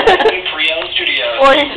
Creole Studios. Orange.